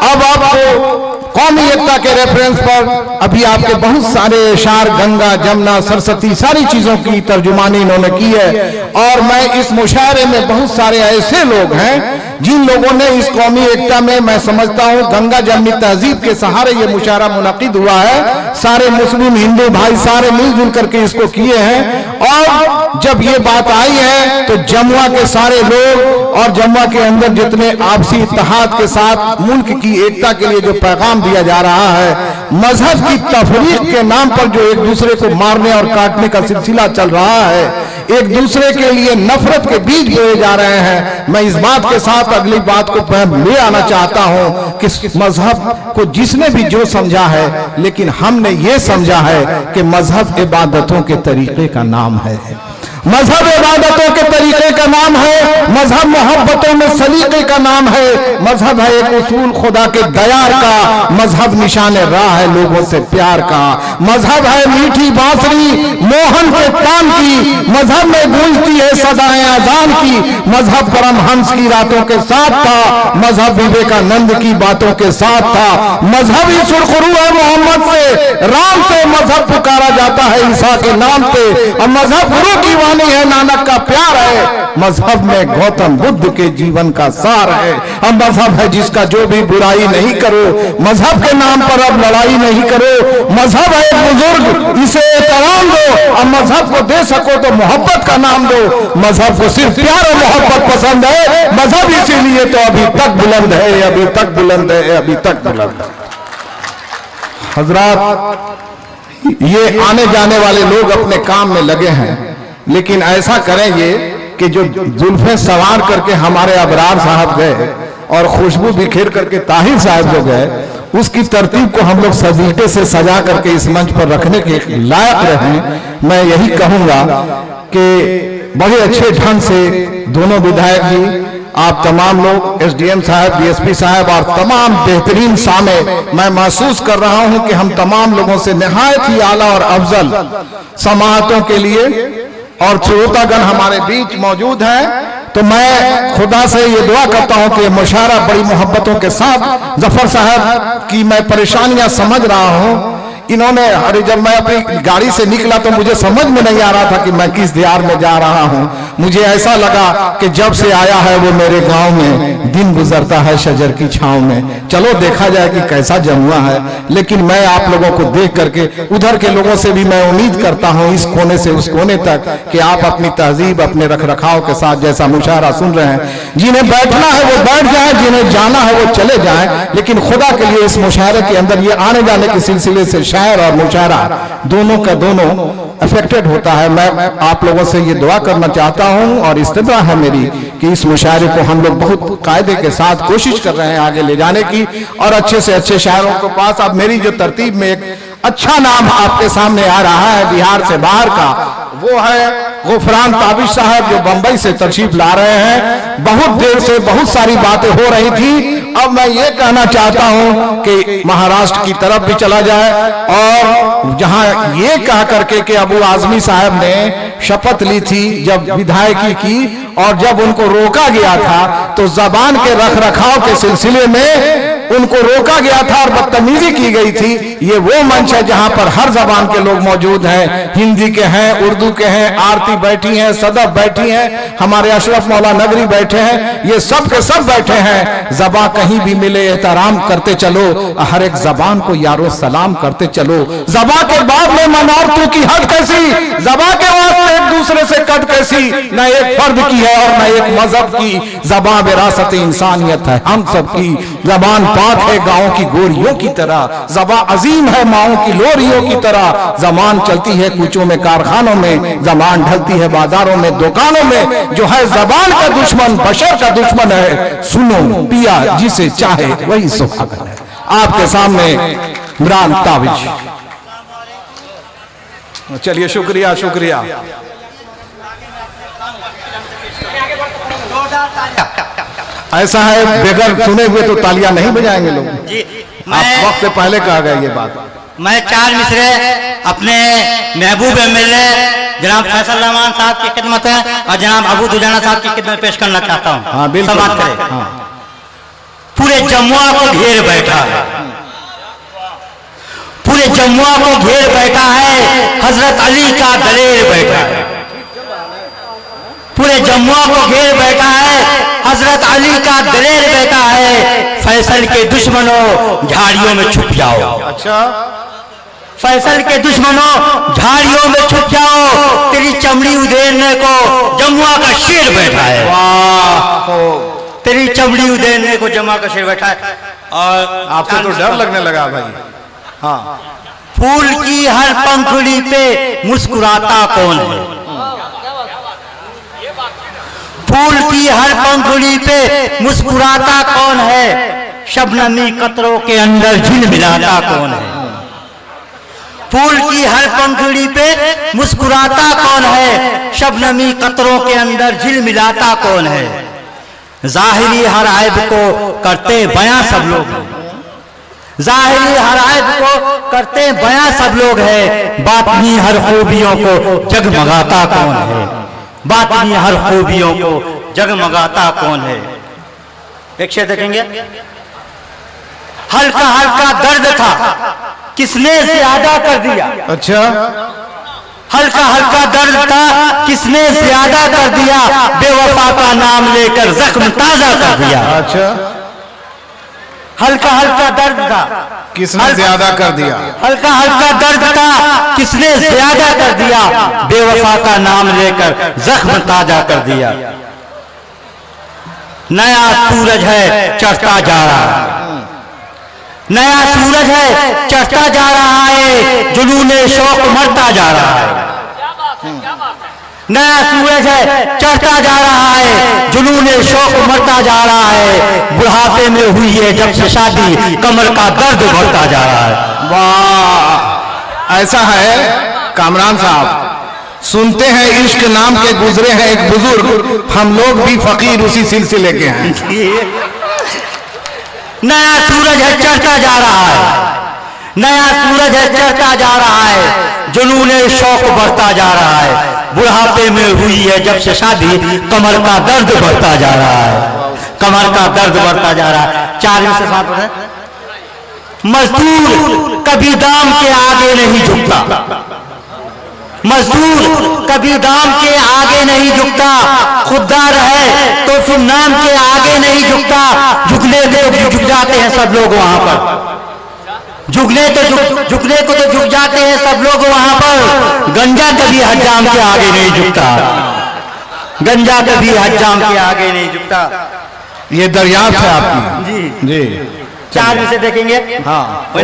اب آپ کو قومی ایکتا کے ریفرنس پر ابھی آپ کے بہت سارے اشار گنگا، جمنا، سرستی، ساری چیزوں کی ترجمانی انہوں نے کی ہے۔ اور میں اس مشاعرے میں بہت سارے ایسے لوگ ہیں جن لوگوں نے اس قومی ایکتا میں میں سمجھتا ہوں، گنگا جمنی تہذیب کے سہارے یہ مشاعرہ منعقد ہوا ہے۔ سارے مسلم، ہندو بھائی، سارے مل جل کر کے اس کو کیے ہیں۔ اور جب یہ بات آئی ہے تو جمعہ کے سارے لوگ اور جمعہ کے اندر جتنے آپسی اتحاد کے ساتھ ملک کی ایکتا کے لیے جو پیغام دیا جا رہا ہے، مذہب کی تفریق کے نام پر جو ایک دوسرے کو مارنے اور کاٹنے کا سلسلہ چل رہا ہے ایک دوسرے کے لیے نفرت کے بیج بوئے جا رہے ہیں۔ میں اس بات کے ساتھ اگلی بات کو پہم لے آنا چاہتا ہوں کہ مذہب کو جس نے بھی جو سمجھا ہے لیکن ہم نے یہ سمجھا ہے کہ مذہب عبادتوں کے طریقے کا نام ہے۔ مذہب عبادتوں کے طریقے کا نام ہے، مذہب محبتوں میں سلیقے کا نام ہے۔ مذہب ہے ایک اصول خدا کے دیار کا، مذہب نشان راہ ہے لوگوں سے پیار کا۔ مذہب ہے میٹھی باسری، موہن کے تان کی۔ مذہب میں گونجتی ہے صدایں آزان کی۔ مذہب پرم ہنس کی راتوں کے ساتھ تھا۔ مذہب وویکانند کی باتوں کے ساتھ تھا۔ مذہب ہی سرخرو ہے محمد سے۔ رام سے مذہب پکارا جاتا ہے عیسیٰ کے نام سے۔ اور مذہب گرو کی وہاں نشانی ہے نانک کا پیار ہے۔ مذہب میں گوتم بدھ کے جیون کا سار ہے۔ ہم مذہب ہے جس کا جو بھی برائی نہیں کرو، مذہب کے نام پر اب لڑائی نہیں کرو۔ مذہب ہے بزرگ، اسے اعترام دو۔ ہم مذہب کو دے سکو تو محبت کا نام دو۔ مذہب کو صرف پیار اور محبت پسند ہے۔ مذہب اسی لیے تو ابھی تک بلند ہے، ابھی تک بلند ہے، ابھی تک بلند ہے۔ حضرات، یہ آنے جانے والے لوگ اپنے کام میں لگے ہیں۔ لیکن ایسا کریں گے کہ جو زلفیں سوار کر کے ہمارے ابرار صاحب گئے اور خوشبو بکھیر کر کے طاہر صاحب جو گئے، اس کی ترتیب کو ہم لوگ سجیٹے سے سجا کر کے اس منچ پر رکھنے کے لائق رہیں۔ میں یہی کہوں گا کہ بڑے اچھے ڈھنگ سے دونوں بدھائے گی جی، آپ تمام لوگ، ایس ڈی ایم صاحب ڈی ایس پی صاحب اور تمام بہترین سامے میں محسوس کر رہا ہوں کہ ہم تمام لوگوں سے نہایت ہی اعلیٰ اور افضل سماعتوں کے لیے اور چھوٹا گن ہمارے بیچ موجود ہے تو میں خدا سے یہ دعا کرتا ہوں کہ مشارہ بڑی محبتوں کے ساتھ ظفر صاحب کی میں پریشانیاں سمجھ رہا ہوں۔ انہوں نے ارے جب میں اپنی گاڑی سے نکلا تو مجھے سمجھ میں نہیں آ رہا تھا کہ میں کس دیار میں جا رہا ہوں۔ مجھے ایسا لگا کہ جب سے آیا ہے وہ میرے گاؤں میں دن گزرتا ہے شجر کی چھاؤں میں۔ چلو دیکھا جائے کہ کیسا جمعہ ہے، لیکن میں آپ لوگوں کو دیکھ کر کے، ادھر کے لوگوں سے بھی میں امید کرتا ہوں اس کونے سے اس کونے تک کہ آپ اپنی تہذیب، اپنے رکھ رکھاؤ کے ساتھ جیسا مشاہرہ سن رہے ہیں۔ جنہیں بیٹھنا ہے وہ بیٹھ جائیں، جنہیں جانا ہے وہ چلے جائیں۔ لیکن خدا کے لیے اس مشاہرے کے اندر یہ آنے جانے کے سلسلے سے شاعر اور مشاعرہ دونوں کا دونوں افیکٹڈ ہوتا ہے۔ میں آپ لوگوں سے یہ دعا کرنا چاہتا ہوں اور استدعا ہے میری کہ اس مشاعرے کو ہم لوگ بہت قاعدے کے ساتھ کوشش کر رہے ہیں آگے لے جانے کی۔ اور اچھے سے اچھے شاعروں کو پاس۔ اب میری جو ترتیب میں ایک اچھا نام آپ کے سامنے آ رہا ہے بیہار سے باہر کا، وہ ہے غفران تابش صاحب، جو بمبئی سے تشریف لا رہے ہیں۔ بہت دیر سے بہت ساری باتیں ہو رہی تھی اب میں یہ کہنا چاہتا ہوں کہ مہاراشٹر کی طرف بھی چلا جائے اور جہاں یہ کہا کر کے کہ ابو آزمی صاحب نے شپت لی تھی جب ودھائکی کی اور جب ان کو روکا گیا تھا تو زبان کے رکھ رکھاؤ کے سلسلے میں ان کو روکا گیا تھا اور بدتمیزی کی گئی تھی۔ یہ وہ منچ ہے جہاں پر ہر زبان کے لوگ موجود ہیں۔ ہندی کے ہیں، اردو کے ہیں، آرتی بیٹھی ہیں، صدف بیٹھی ہیں، ہمارے اشرف مولا نگری بیٹھے ہیں۔ یہ سب کے سب بیٹھے ہیں۔ زبا کہیں بھی ملے، احترام کرتے چلو۔ ہر ایک زبان کو یارو سلام کرتے چلو۔ زبا کے بعد میں منارتوں کی حد کیسی؟ زباں کے واسطے ایک دوسرے سے کٹ کیسی؟ نہ ایک فرد کی ہے اور نہ ایک مذہب کی۔ زباں براست انسانیت ہے، ہم سب کی۔ زبان پاک بات ہے گاؤں کی گوریوں کی طرح زبان عظیم ہے ماؤں کی لوریوں کی طرح۔ زمان چلتی ہے کوچوں میں، کارخانوں میں، زمان ڈھلتی ہے بازاروں میں، دکانوں میں۔ جو ہے زبان کا دشمن، بشر کا دشمن ہے۔ سنو، پیا جسے چاہے، وہی سہاگن ہے۔ آپ کے سامنے مران تاوج۔ چلیے، شکریہ شکریہ۔ ایسا ہے بغیر سنے ہوئے تو تالیاں نہیں بجائیں گے لوگ۔ جی، آپ وقت سے پہلے کہا گیا یہ بات۔ میں چار مصرے اپنے محبوب ایم ایل اے جناب فیصل رحمان صاحب کی خدمت ہے اور جناب ابو دجانہ صاحب کی خدمت پیش کرنا چاہتا ہوں۔ ہاں بالکل۔ ہاں۔ پورے جمعہ کو گھیر بیٹھا ہے۔ پورے جمعہ کو گھیر بیٹھا ہے حضرت علی کا دلیر بیٹھا ہے۔ پورے جمعہ کو گھیر بیٹھا ہے حضرت علی کا دریر بیتا ہے فیصل کے دشمنوں جھاڑیوں میں چھپ جاؤ۔ اچھا۔ فیصل کے دشمنوں جھاڑیوں میں چھپ جاؤ۔ تیری چمڑی ادھیرنے کو جمعہ کا شیر بیٹھا ہے۔ تیری چمڑی ادھیرنے کو جمعہ کا شیر بیٹھا ہے۔ آپ سے تو ڈر لگنے لگا بھائی۔ ہاں۔ پھول کی ہر پنکھڑی پہ مسکراتا کون ہے؟ پھول کی ہر پنکھڑی پہ مسکراتا کون ہے؟ شبنمی قطروں کے اندر جھل ملاتا کون ہے؟ پھول کی ہر پنکھڑی پہ مسکراتا کون ہے؟ شبنمی قطروں کے اندر جھل ملاتا کون ہے؟ ظاہری ہر عیب کو کرتے بیاں سب لوگ ظاہری ہر عیب کو کرتے بیاں سب لوگ ہے باپنی ہر خوبیوں کو جگمگاتا کون ہے؟ باطنی ہر خوبیوں کو جگمگاتا کون ہے؟ ایک شئے دیکھیں گے۔ ہلکا ہلکا درد تھا کس نے زیادہ کر دیا؟ اچھا۔ ہلکا ہلکا درد تھا کس نے زیادہ کر دیا؟ بے وفا کا نام لے کر زخم تازہ کر دیا۔ اچھا۔ ہلکا ہلکا درد تھا۔ کس نے زیادہ کر دیا؟ ہلکا ہلکا درد تھا۔ کس نے زیادہ کر دیا؟ بے وفا کا نام لے کر زخم تازہ کر دیا۔ نیا سورج ہے چڑھتا جا رہا۔ نیا سورج ہے چڑھتا جا رہا ہے۔ جنون شوق مرتا جا رہا ہے۔ نیا سورج ہے چڑھتا جا رہا ہے جنون شوق مرتا جا رہا ہے بڑھاپے میں ہوئی ہے جب سے شادی کمر کا درد بڑھتا جا رہا ہے۔ واہ ایسا ہے؟ کامران صاحب سنتے ہیں عشق نام کے گزرے ہیں ایک بزرگ ہم لوگ بھی فقیر اسی سلسلے کے ہیں۔ نیا سورج ہے چڑھتا جا رہا ہے۔ نیا سورج ہے چڑھتا جا رہا ہے۔ جنون شوق بڑھتا جا رہا ہے۔ بڑھاپے میں ہوئی ہے جب سے شادی، کمر کا درد بڑھتا جا رہا ہے۔ کمر کا درد بڑھتا جا رہا ہے۔ چار سے ساتھ ہے مزدور کبھی دام کے آگے نہیں جھکتا۔ مزدور کبھی دام کے آگے نہیں جھکتا۔ خوددار ہے تو پھر نام کے آگے نہیں جھکتا۔ جھکنے دے جھک جاتے ہیں سب لوگ وہاں پر۔ جھگنے تو جھگنے کو تو جھک جاتے ہیں سب لوگ وہاں پر۔ گنجا کبھی حجام کے آگے نہیں جھگتا گنجا کبھی حجام کے آگے نہیں جھگتا یہ دریافت ہے آپ کی۔ جی۔ چار میں سے دیکھیں گے۔ ہاں۔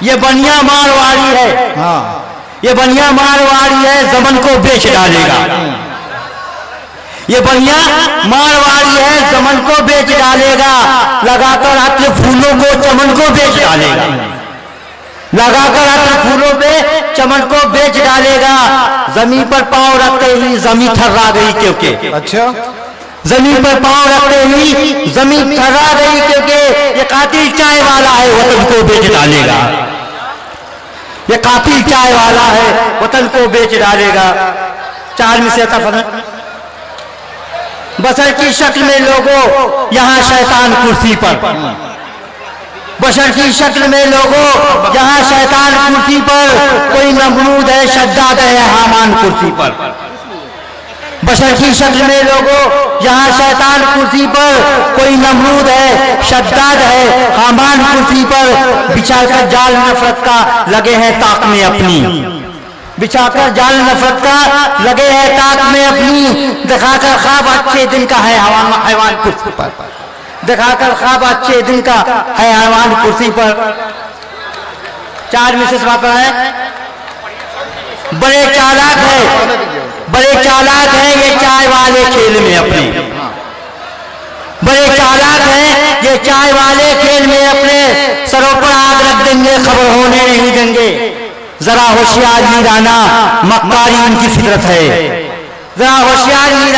یہ بنیا مارواری ہے۔ ہاں۔ یہ بنیا مارواری ہے زمن کو بیچ ڈالے گا۔ یہ بڑھیا مارواری ہے زمن کو بیچ ڈالے گا۔ لگا کر عطر پھولوں کو چمن کو بیچ ڈالے گا۔ لگا کر عطر پھولوں پہ چمن کو بیچ ڈالے گا۔ زمین پر پاؤں رکھتے ہی زمین تھرا گئی کیونکہ۔ اچھا۔ زمین پر پاؤں رکھتے ہی زمین تھرا گئی کیونکہ یہ قاتل چائے والا ہے وطن کو بیچ ڈالے گا۔ یہ قاتل چائے والا ہے وطن کو بیچ ڈالے گا۔ چار میں سے بسر کی شکل میں لوگوں، یہاں شیطان کرسی پر۔ بشر کی شکل میں لوگوں، یہاں شیطان کرسی پر۔ کوئی نمرود ہے، شداد ہے، حامان کرسی پر۔ بشر کی شکل میں لوگوں، یہاں شیطان کرسی پر۔ کوئی نمرود ہے، شداد ہے، حامان کرسی پر۔ بچھا کر جال نفرت کا لگے ہیں تاک میں اپنی۔ بچھا کر جال نفرت کا لگے ہے تاک میں اپنی، دکھا کر خواب اچھے دن کا ہے حیوان کرسی پر۔ دکھا کر خواب اچھے دن کا ہے حیوان کرسی پر۔ چار مسز واپر ہے۔ بڑے چالاک ہے بڑے چالاک ہے یہ چائے والے کھیل میں اپنے۔ بڑے چالاک ہے یہ چائے والے کھیل میں اپنے۔ سروں پر آگ رکھ دیں گے، خبر ہونے نہیں دیں گے۔ ذرا ہوشیار میرانا مکاری ان کی فطرت ہے۔ ذرا ہوشیار نہیں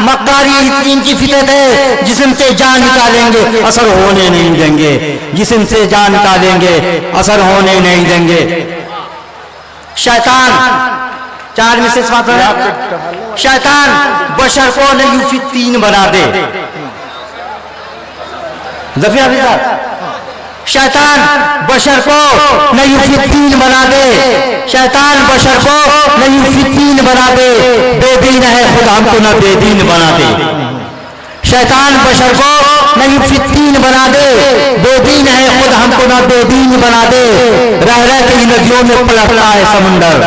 مکاری ان کی فطرت ہے۔ جسم سے جان نکالیں گے، اثر ہونے نہیں دیں گے۔ جسم سے جان نکالیں گے، اثر ہونے نہیں دیں گے۔ شیطان، چار میں سے شیطان، بشر کو نیوفی تین بنا دے۔ زفیہ حفیظ شیطان بشر کو نئی فتین بنا دے۔ شیطان بشر کو نئی فتین بنا دے۔ بے دین ہے خود ہم کو نہ بے دین بنا دے۔ شیطان بشر کو نئی فتین بنا دے۔ بے دین ہے خود ہم کو نہ بے دین بنا دے۔ رہ رہ کے ندیوں میں پلٹتا ہے سمندر۔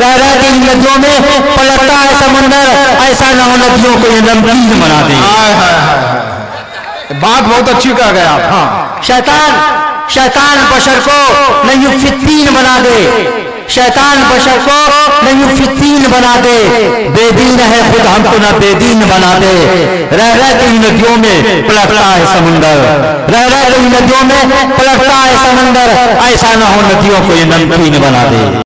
رہ رہ کے ندیوں میں پلٹتا ہے سمندر۔ ایسا نہ ہو ندیوں کو یہ نمکین بنا دے۔ بات بہت اچھی کہہ گئے آپ۔ ہاں۔ شیطان شیطان بشر کو نئی فتین بنا دے۔ شیطان بشر کو نئی فتین بنا دے۔ بے دین ہے خود ہم کو نہ بے دین بنا دے۔ رہ رہ کے ندیوں میں پلٹتا ہے سمندر۔ رہ رہ کے ندیوں میں پلٹتا ہے سمندر۔ ایسا نہ ہو ندیوں کو یہ نمکین بنا دے۔